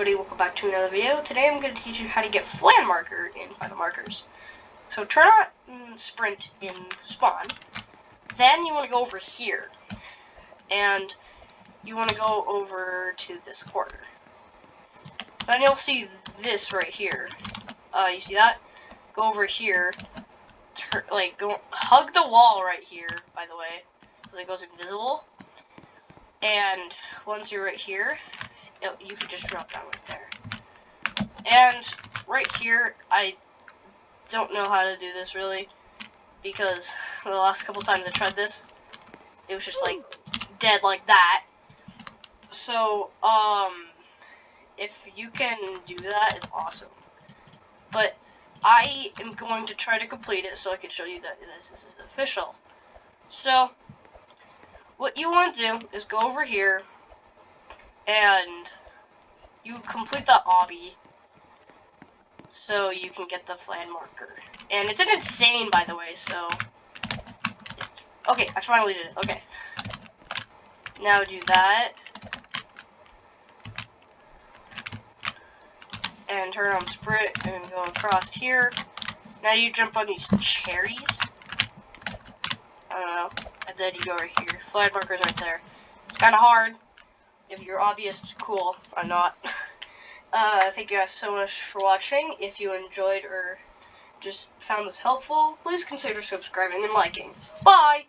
everybody, welcome back to another video. Today I'm going to teach you how to get Flan Marker in Find the Markers. So turn on mm, Sprint in Spawn. Then you want to go over here. And you want to go over to this corner. Then you'll see this right here. Uh, you see that? Go over here. Like, go hug the wall right here, by the way. Because it goes invisible. And once you're right here, you can just drop down right there. And right here, I don't know how to do this really, because the last couple times I tried this, it was just like dead like that. So, um, if you can do that, it's awesome. But I am going to try to complete it so I can show you that this is official. So, what you want to do is go over here and you complete the obby so you can get the flan marker. And it's an insane, by the way, so... Okay, I finally did it. Okay. Now do that. And turn on sprint and go across here. Now you jump on these cherries. I don't know. And then you go right here. Flan marker's right there. It's kind of hard if you're obvious, cool. I'm not. Uh, thank you guys so much for watching. If you enjoyed or just found this helpful, please consider subscribing and liking. Bye!